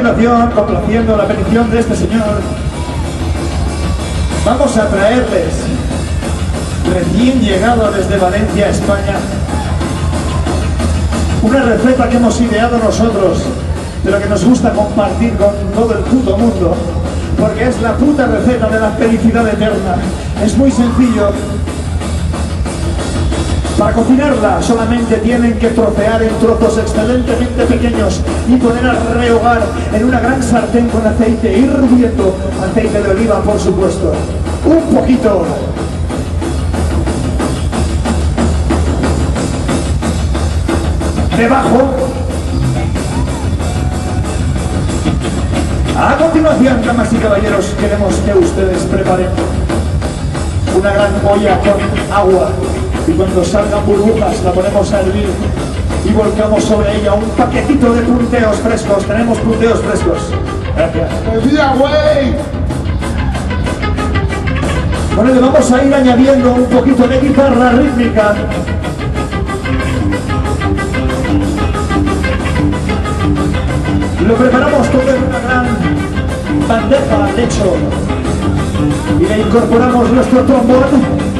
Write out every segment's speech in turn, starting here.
continuación, complaciendo la petición de este señor, vamos a traerles, recién llegado desde Valencia, España, una receta que hemos ideado nosotros, pero que nos gusta compartir con todo el puto mundo, porque es la puta receta de la felicidad eterna. Es muy sencillo, para cocinarla solamente tienen que trocear en trozos excelentemente pequeños y poner a rehogar en una gran sartén con aceite hirviendo, aceite de oliva por supuesto. Un poquito. Debajo. A continuación, damas y caballeros, queremos que ustedes preparen una gran olla con agua y cuando salgan burbujas la ponemos a hervir y volcamos sobre ella un paquetito de punteos frescos. Tenemos punteos frescos. Gracias. güey! Bueno, le vamos a ir añadiendo un poquito de guitarra rítmica. Lo preparamos todo en una gran bandeja, de hecho, y le incorporamos nuestro trombón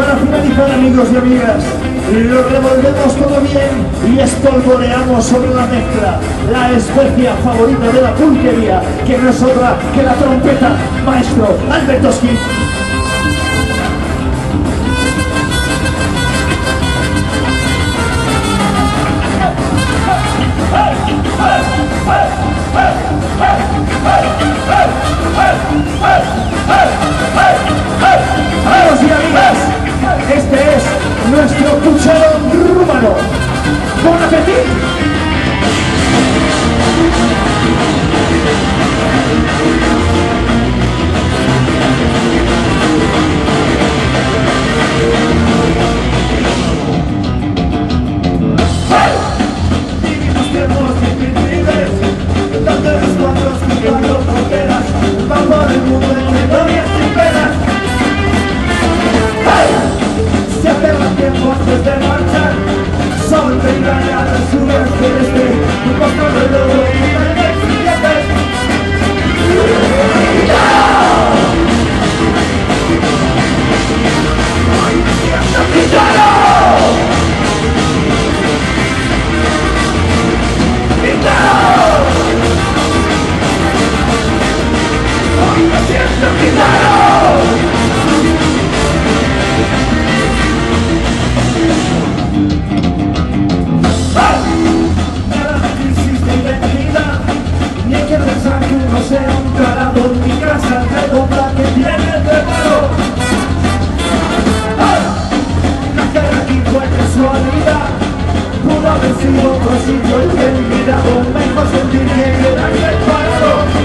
para finalizar, amigos y amigas, lo revolvemos todo bien y espolvoreamos sobre la mezcla. La especia favorita de la pulquería, que no es otra que la trompeta. Maestro Alberto Skin. Este, casualidad, pudo haber sido el que he mirado, mejor sentir que queda preparado.